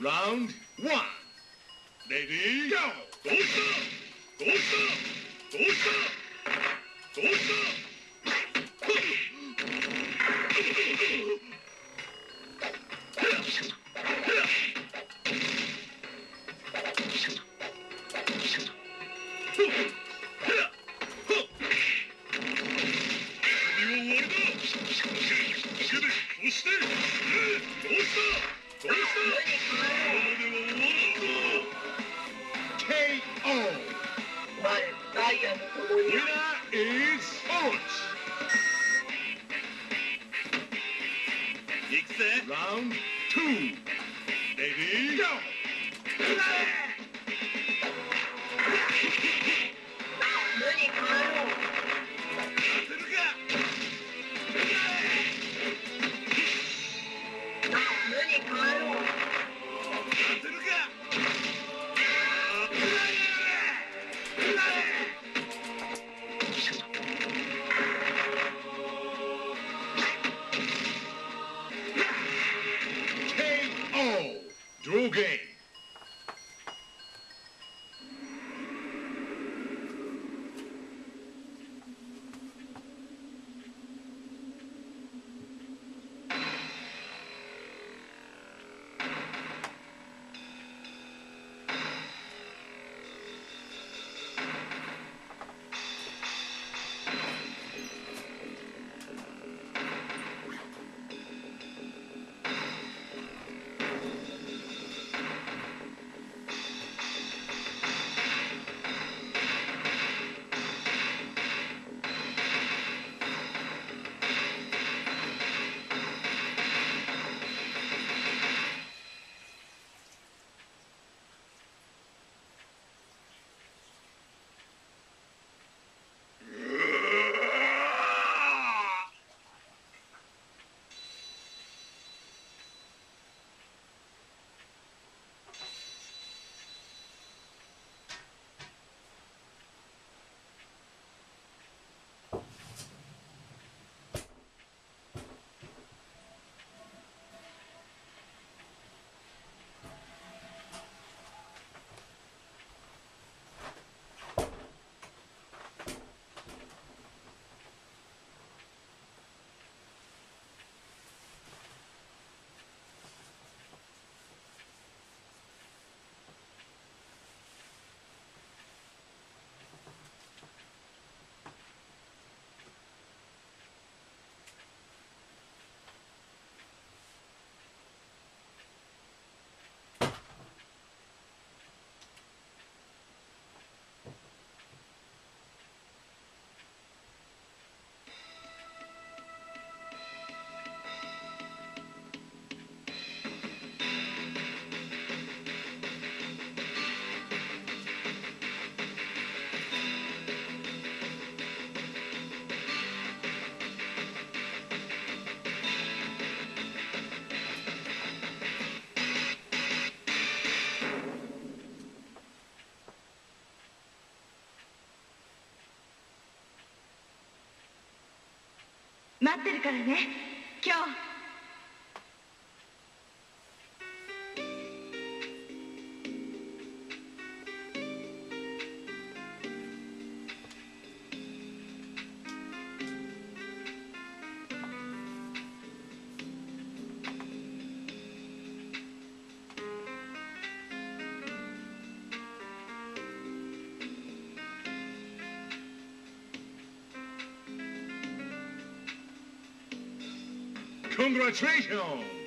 Round one. Ready? Go! どうしたどうしたどうした K.O. Uh, Winner is Orange. Round two. Ladies, go! Julguem! 待ってるからね。今日。Congratulations!